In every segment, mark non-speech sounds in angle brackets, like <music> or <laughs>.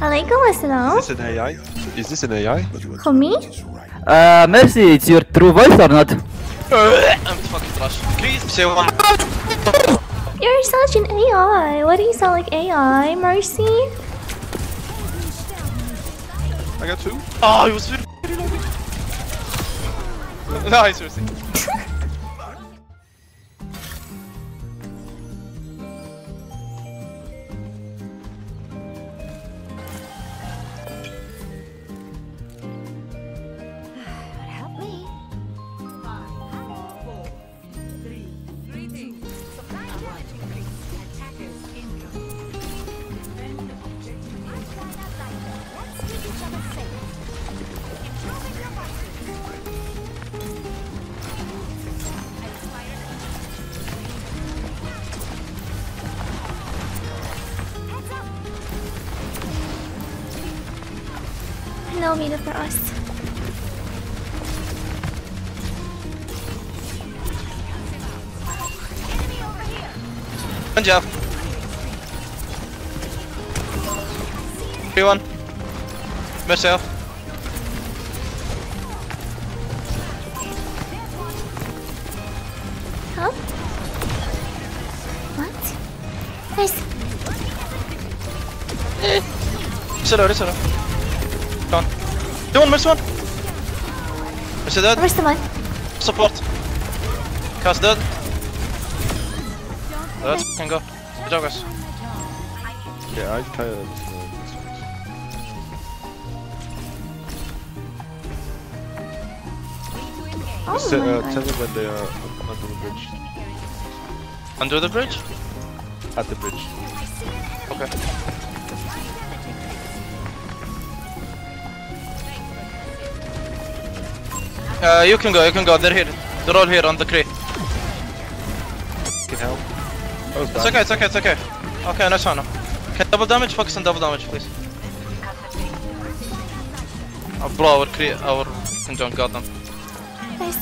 Alaikum Assalam. Is this an AI? Is this an AI? For me? Uh, Mercy, it's your true voice or not? I'm fucking trash. Please say one. You're such an AI. Why do you sound like AI, Mercy? I got two. Oh, he was really low. <laughs> Nice, Mercy. <laughs> Meter for us. One Jeff. Everyone. Myself. Huh? What? Nice. Sit out. Gone. Do one, miss one. Miss it dead. Where's the one? Support. Cast dead. Dead. Can go. Good job, guys. Yeah, I kind of. Oh Set, uh, god. tell them when they are under the bridge. Under the bridge? At the bridge. Okay. Uh, you can go, you can go. They're here. They're all here on the crate. Can help. It's bad. okay, it's okay, it's okay. Okay, nice one. Can double damage? Focus on double damage, please. I'll blow our cre our conjunct, got them. Nice.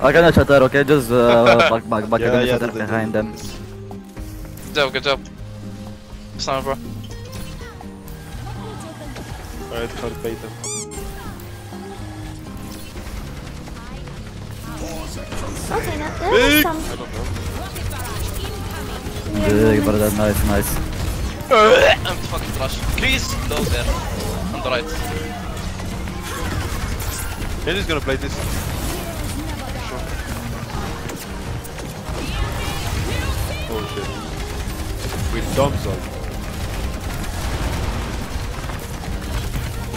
I cannot shatter, okay? Just uh, <laughs> back, back, back. Yeah, I'm gonna yeah, shatter they- they- behind them. Good job, good job. Slammer, bro. Alright, try to bait them. Okay, now there was some. I don't know. Big brother, nice, nice. I'm fucking trash. Crease, those there. On the right. Henry's gonna play this. Sure. Oh shit. With dumps on.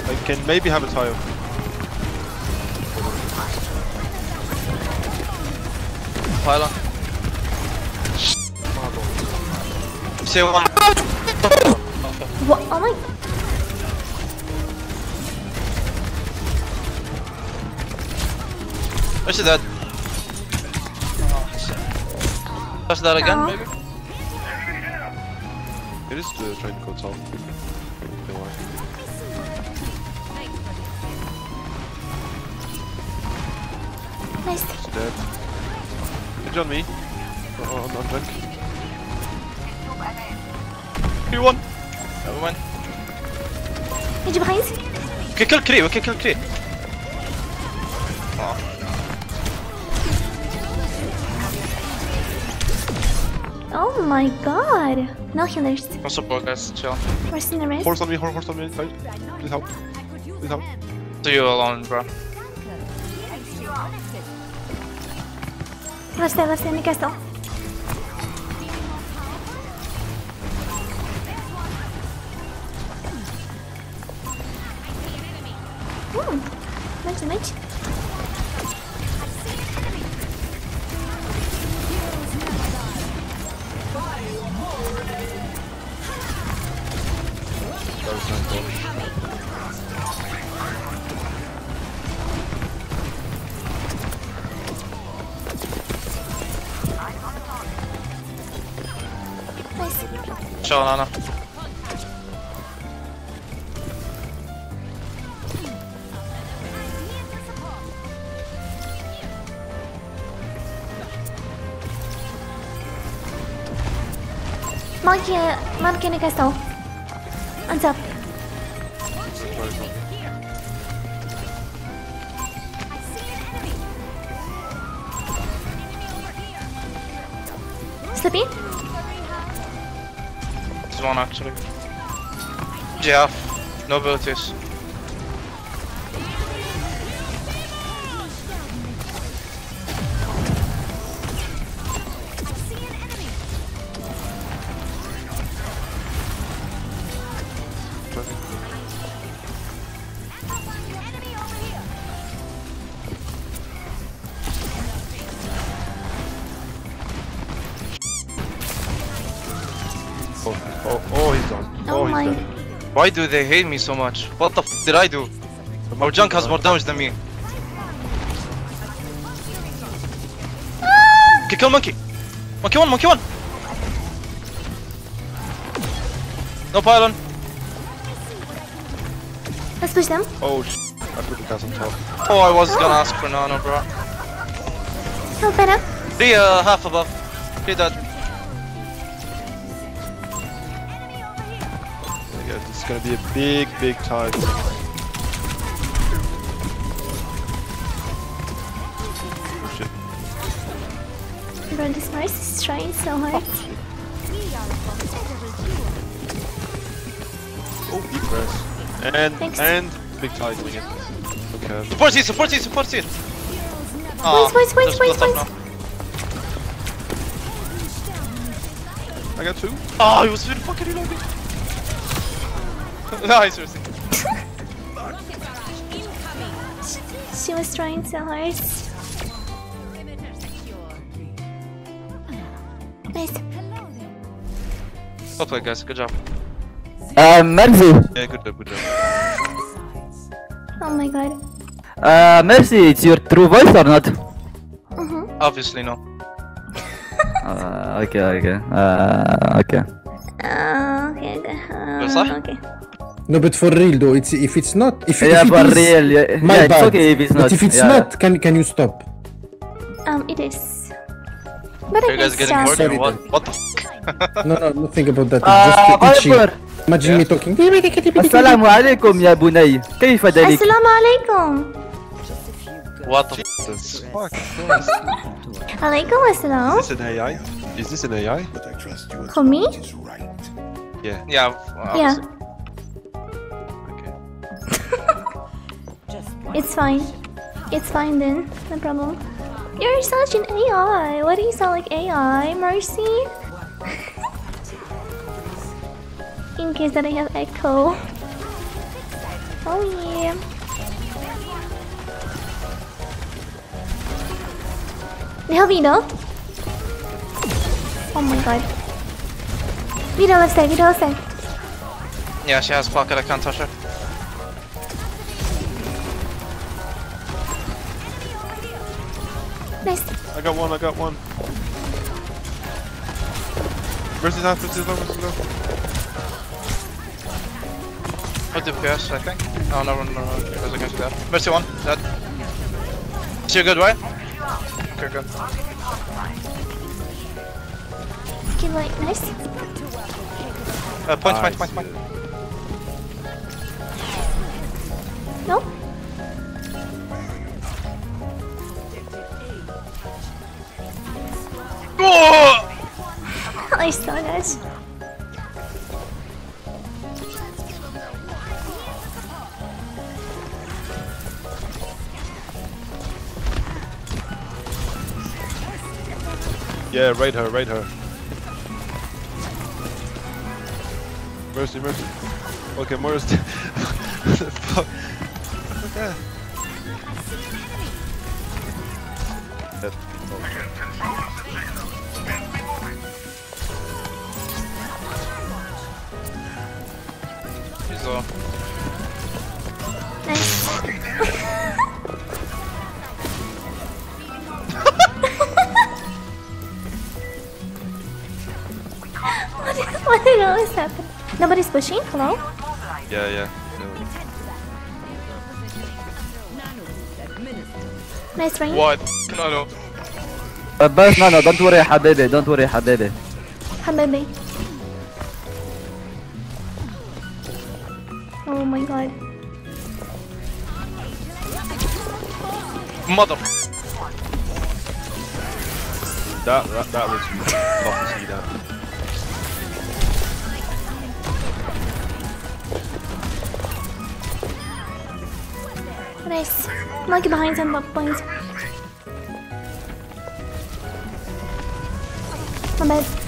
I can maybe have a tile. Pylon. Say one. What? Oh my. Where's that? Touch that again, maybe? It is uh, trying to go top. Don't worry. Nice. It's dead. It's on me. Oh, on, on Drunk. Three one. Never mind. Need you behind? We can kill Kree, we can kill Kree. Oh, Oh my god. No healers. no support guys, chill. Where's in the wrist? Horse on me, horse, horse on me. Please help. Please help. Do you alone, bro. Left side, left side in the castle. Hmm. Nice damage. Chill, Nana. Monkey, monkey in the castle. On top. Sorry, One actually. Jeff. No abilities. Why do they hate me so much? What the f did I do? Our junk has more damage than me. Okay, kill monkey. Monkey one, monkey one. No pylon. Let's push them. Oh, sh I put the cast on top. Oh, I was gonna ask for nano, bro. Help better. Three uh, half above. Three dead. Yeah, this is gonna be a big, big tide. Oh. Bro, this Mars is trying so hard. Oh, deep press. And, Thanks. and big tide doing it. Okay. Support it, support it, support it. Points, points, points, ah, they're split points, up I got two. now. Oh, he was very fucking reloading. <laughs> nice, seriously. <laughs> She was trying so hard. Nice. Well played, guys. Good job. Uh, Mercy. Yeah, good job, good job. Oh my god. Uh, Mercy, it's your true voice or not? Mm-hmm. Obviously, no. <laughs> Uh, okay, okay. Uh, okay. Uh, okay, okay. Uh, okay. No, but for real though, it's if it's not, if, Yeah, if it for is, real. Yeah, my yeah, it's bad. okay if it's but not. if it's yeah. not, can can you stop? Um, it is. But Are I you guys can getting stop. bored Sorry or what? then. What the <laughs> f? No, no, not think about that. Uh, Just itchy. Viper. Imagine me talking. السلام عليكم يا بني كيف ذلك؟ السلام عليكم. What the f? Jesus, fuck Christ. عليكم السلام. Is this an AI? Is this an AI? For me? Yeah. Yeah, Yeah. obviously. Okay. It's fine. It's fine then. No problem. You're such an AI. Why do you sound like AI? Mercy? <laughs> In case that I have echo. Oh yeah. They have Widow. Oh my god. Widow left side, Widow left side. Yeah, she has pocket. I can't touch her. Got one, I got one. Versus half, versus low, versus low. What DPS, I think. Oh, no, no, no, no. There's a guy dead. Mercy one, dead. Is you good, right? Okay, good. Okay, like, nice. Uh, point, point, Nice. point, point. No? Oh! I saw that. Yeah, raid her, raid her. Mercy, mercy. Okay, Mercy. <laughs> what the fuck? Okay. Dead. Oh. He's low. Nice. what, did, <laughs> what did all this happen? Nobody's pushing? Hello? Yeah, yeah. Nice range. What? No, no. Uh, بس no no don't worry يا حبيبي don't worry يا حبيبي god. Mother. That that that was love to see that. Nice. I'm like behind some points. My bad.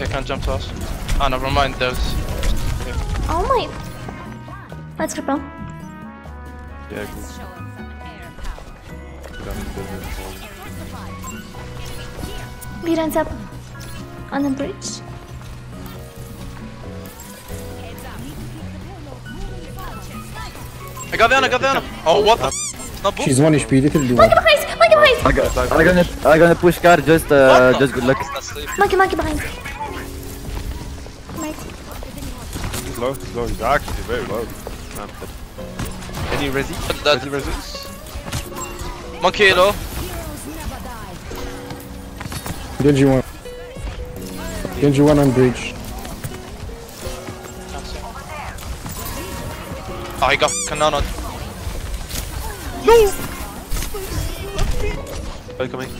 I can't jump to us. Ah, never mind, there's... Oh my. Let's go, bro. Yeah, good. Down in the building. Beat ends up on the bridge. I got the I got the Oh, what the? Not She's boom. one HP, little do Monkey behind! Monkey behind! I got, I gonna, I'm gonna push car. Just, uh, just good luck. That's sleep. Monkey, monkey behind. He's low, he's low, he's actually very low. Man, but- Any resi? That- Resi? Monkey low. Genji one. Genji one on bridge. Oh, he got f***ing nanoed. Oh, coming.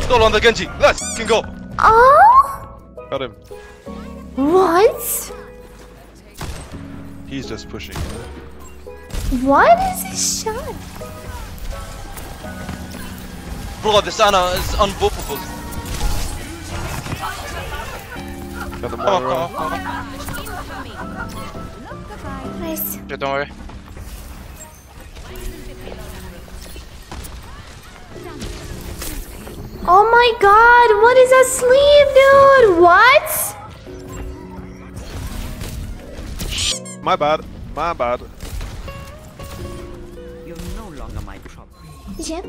Still on the Genji. Let's f***ing go. Oh! Got him. What? He's just pushing. What is this shot? Bro, this Ana is unboopable. Got the Come on, Moira. <laughs> come on, come on. Nice. Yeah, don't worry. Oh my god, what is that sleeve, dude? What? My bad. My bad. You're no longer my problem. Jim?